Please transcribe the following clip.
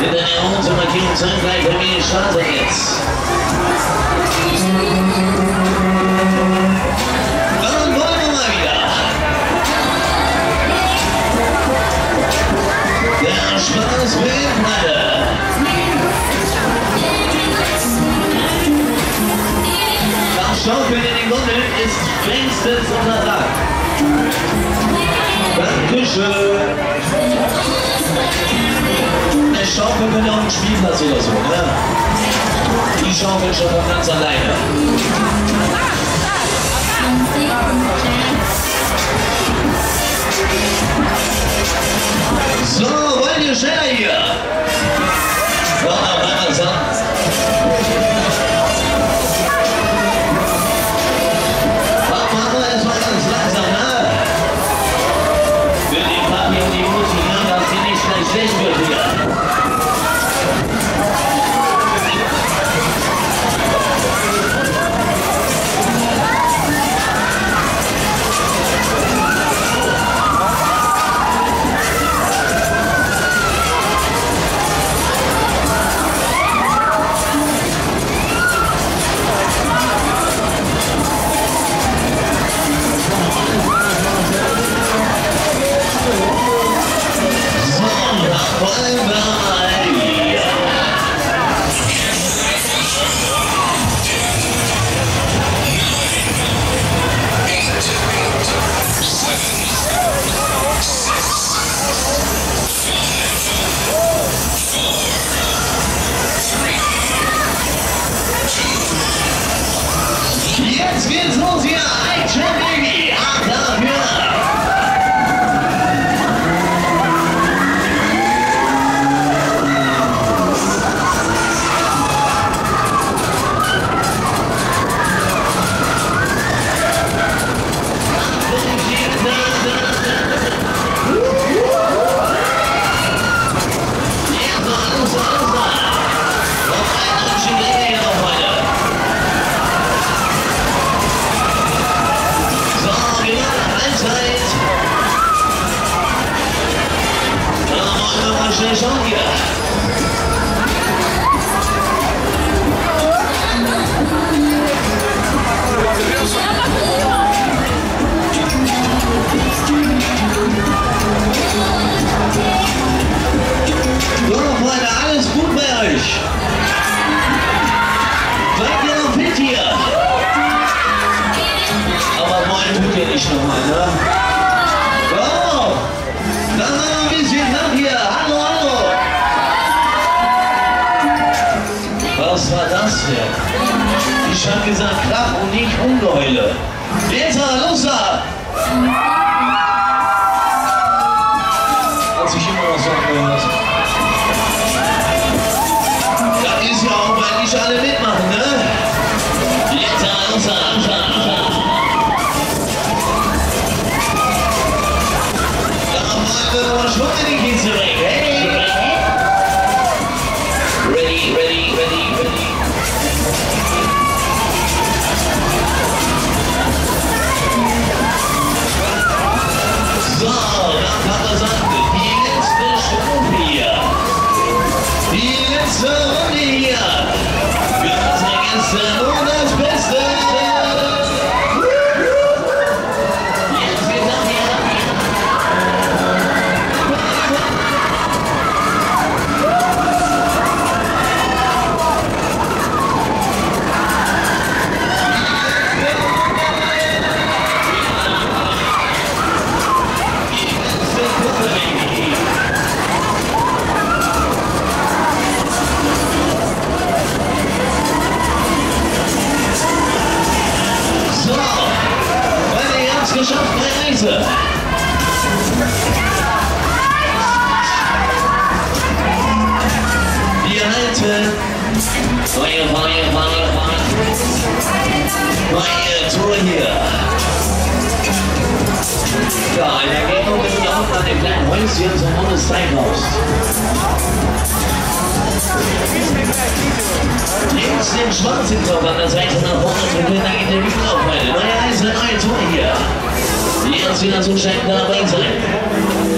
Der Erholung zur Markierung zeitgleich der Straße jetzt. Spaß beginnt, meine. Das Schaukeln in den Gondeln ist längstens untersagt. Dankeschön. Schaukel könnte auch ein Spielplatz oder so, ne? Die schaukeln schon von ganz alleine. Jetzt geht's los hier. Schnell schauen hier. Das denn? Ich hab gesagt Krach und nicht Ungeheule. Jetzt mal los da! Hat So, Freunde, ihr habt's geschafft, meine Reise. Wir halten neue, neue, neue, neue Tour hier. Ja, in der Gegend ist ja auch an dem kleinen Häuschen zum Bundesteighaus. Links den schwarzen Kopf an der Seite nach vorne zu können, da geht der Wiegel auf, meine. Neue Reise, neue Tour hier. Jetzt wieder so schnell dabei sein.